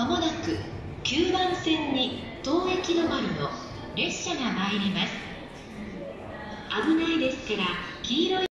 まもなく9番線に当駅止まりの列車が参ります。危ないですから黄色い